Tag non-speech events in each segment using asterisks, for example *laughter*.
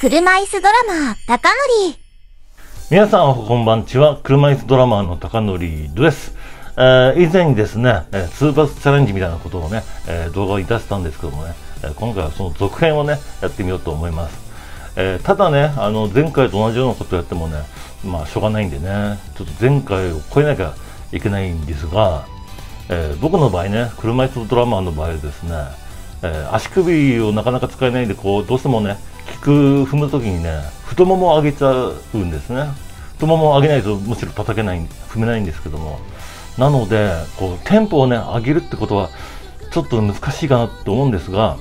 車椅子ドラマー、高則。皆さんこんばんちは。車椅子ドラマーの高則です。えー、以前にですね、えー、ツーバスチャレンジみたいなことをね、えー、動画をいたしたんですけどもね、えー、今回はその続編をね、やってみようと思います。えー、ただね、あの、前回と同じようなことをやってもね、まあ、しょうがないんでね、ちょっと前回を超えなきゃいけないんですが、えー、僕の場合ね、車椅子ドラマーの場合ですね、えー、足首をなかなか使えないんで、こう、どうしてもね、キック踏むときにね、太ももを上げちゃうんですね。太ももを上げないとむしろ叩けない、踏めないんですけども。なので、こう、テンポをね、上げるってことは、ちょっと難しいかなと思うんですが、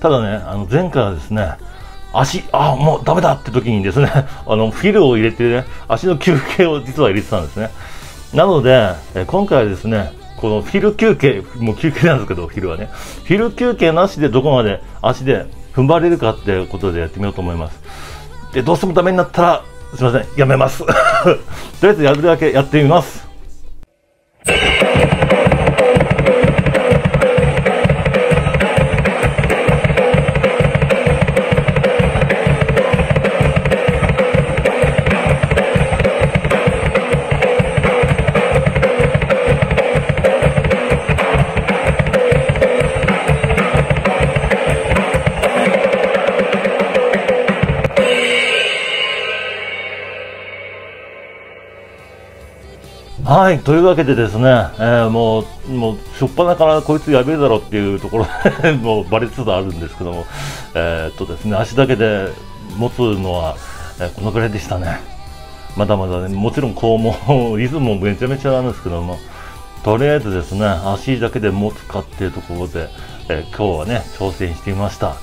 ただね、あの、前回はですね、足、あ、もうダメだって時にですね、*laughs* あの、フィルを入れてね、足の休憩を実は入れてたんですね。なので、え今回はですね、このフィル休憩、もう休憩なんですけど、フィルはね。フィル休憩なしでどこまで足で踏ん張れるかっていうことでやってみようと思います。で、どうしてもダメになったら、すいません、やめます。*laughs* とりあえずやるだけやってみます。はい、というわけでですね、えー、もう、もう、しょっぱなからこいつやべえだろっていうところで *laughs* もうバレつつあるんですけども、えー、っとですね、足だけで持つのは、えー、このぐらいでしたね。まだまだね、もちろんこうも、リズムもめちゃめちゃなんですけども、とりあえずですね、足だけで持つかっていうところで、え今日はね、挑戦してみました。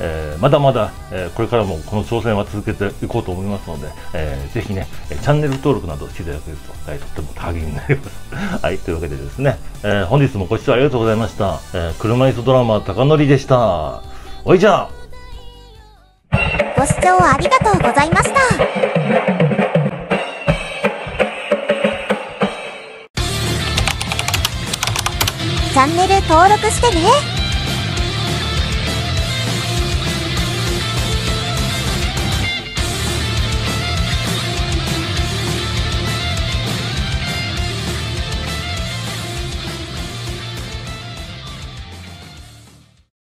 えー、まだまだ、えー、これからもこの挑戦は続けていこうと思いますので、えー、ぜひね、チャンネル登録などしていただけると、えー、とっても励みになります。*laughs* はい、というわけでですね、えー、本日もご視聴ありがとうございました。えー、車椅子ドラマ高則でした。おいじゃご視聴ありがとうございました。チャンネル登録してね。